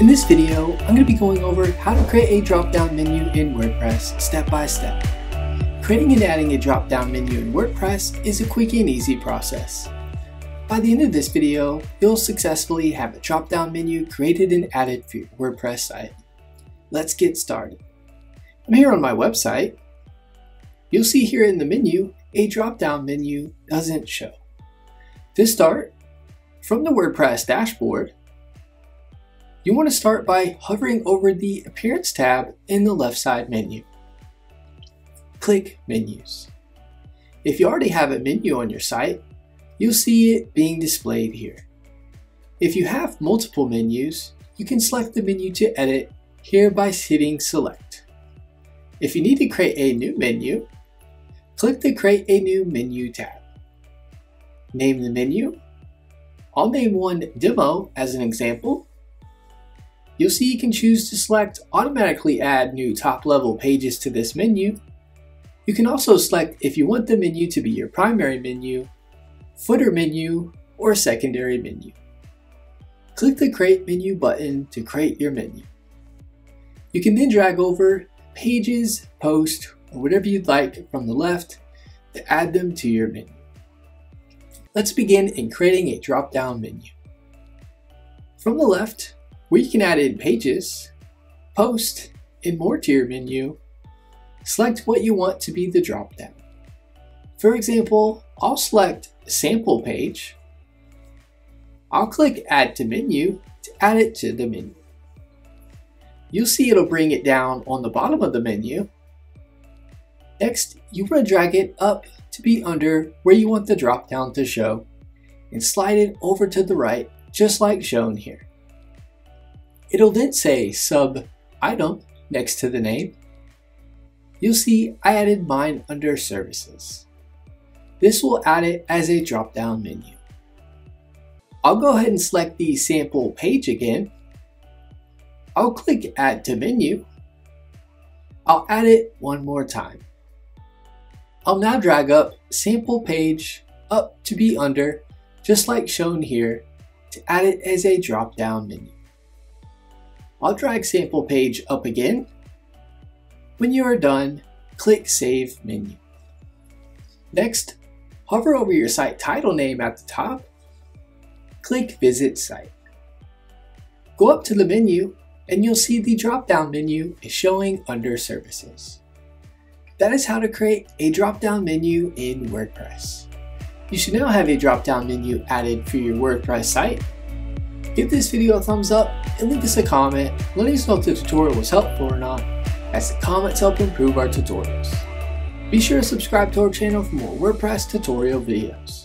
In this video, I'm going to be going over how to create a drop-down menu in WordPress step by step. Creating and adding a drop-down menu in WordPress is a quick and easy process. By the end of this video, you'll successfully have a drop-down menu created and added for your WordPress site. Let's get started. I'm here on my website. You'll see here in the menu, a drop-down menu doesn't show. To start, from the WordPress dashboard, you want to start by hovering over the Appearance tab in the left side menu. Click Menus. If you already have a menu on your site, you'll see it being displayed here. If you have multiple menus, you can select the menu to edit here by hitting Select. If you need to create a new menu, click the Create a New Menu tab. Name the menu. I'll name one Demo as an example you'll see you can choose to select automatically add new top level pages to this menu. You can also select if you want the menu to be your primary menu, footer menu, or secondary menu. Click the Create Menu button to create your menu. You can then drag over pages, post, or whatever you'd like from the left to add them to your menu. Let's begin in creating a drop-down menu. From the left, where you can add in pages, post, and more to your menu, select what you want to be the dropdown. For example, I'll select sample page. I'll click add to menu to add it to the menu. You'll see it'll bring it down on the bottom of the menu. Next, you want to drag it up to be under where you want the drop down to show and slide it over to the right just like shown here. It'll then say sub item next to the name. You'll see I added mine under services. This will add it as a drop down menu. I'll go ahead and select the sample page again. I'll click add to menu. I'll add it one more time. I'll now drag up sample page up to be under, just like shown here, to add it as a drop down menu. I'll drag sample page up again. When you are done, click Save Menu. Next, hover over your site title name at the top. Click Visit Site. Go up to the menu and you'll see the drop-down menu is showing under Services. That is how to create a drop-down menu in WordPress. You should now have a drop-down menu added for your WordPress site Give this video a thumbs up and leave us a comment letting us know if the tutorial was helpful or not, as the comments help improve our tutorials. Be sure to subscribe to our channel for more WordPress tutorial videos.